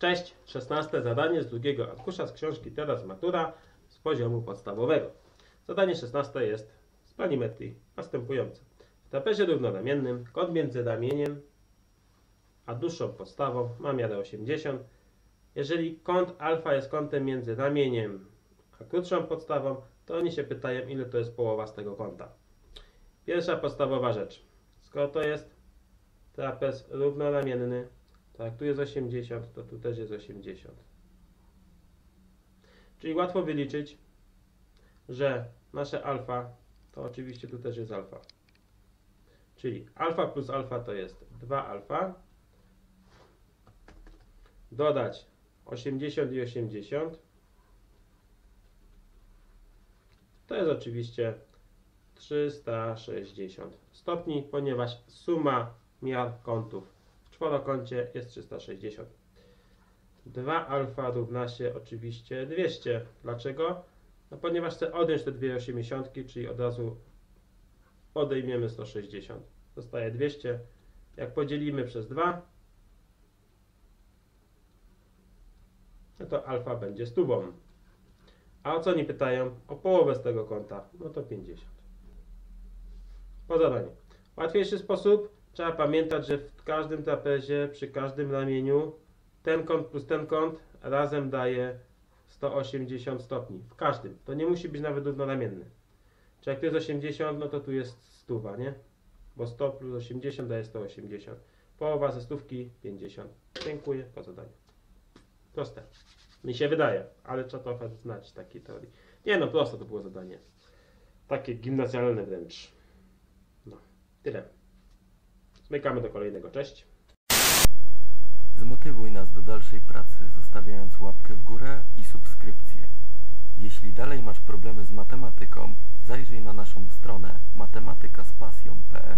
Cześć, 16 zadanie z drugiego arkusza z książki Teraz Matura z poziomu podstawowego. Zadanie 16 jest z planimetrii następujące. W trapezie równoramiennym kąt między ramieniem a dłuższą podstawą ma miarę 80. Jeżeli kąt alfa jest kątem między ramieniem a krótszą podstawą, to oni się pytają, ile to jest połowa z tego kąta. Pierwsza podstawowa rzecz. Skoro to jest trapez równoramienny, tak, tu jest 80, to tu też jest 80. Czyli łatwo wyliczyć, że nasze alfa, to oczywiście tu też jest alfa. Czyli alfa plus alfa to jest 2 alfa. Dodać 80 i 80. To jest oczywiście 360 stopni, ponieważ suma miar kątów czworokącie jest 360. 2 alfa równa się oczywiście 200. Dlaczego? No ponieważ chcę odjąć te dwie 80, czyli od razu odejmiemy 160. Zostaje 200. Jak podzielimy przez 2, no to alfa będzie stówą. A o co oni pytają? O połowę z tego kąta. No to 50. Po zadaniu. Łatwiejszy sposób. Trzeba pamiętać, że w każdym trapezie, przy każdym ramieniu ten kąt plus ten kąt razem daje 180 stopni. W każdym. To nie musi być nawet równoramienny. Czy jak tu jest 80, no to tu jest stuwa, nie? Bo 100 plus 80 daje 180. Połowa ze stówki 50. Dziękuję. Po zadaniu. Proste. Mi się wydaje, ale trzeba trochę znać takiej teorii. Nie no, proste to było zadanie. Takie gimnazjalne wręcz. No, tyle. Zmykamy do kolejnego. Cześć. Zmotywuj nas do dalszej pracy, zostawiając łapkę w górę i subskrypcję. Jeśli dalej masz problemy z matematyką, zajrzyj na naszą stronę matematykaspasją.pl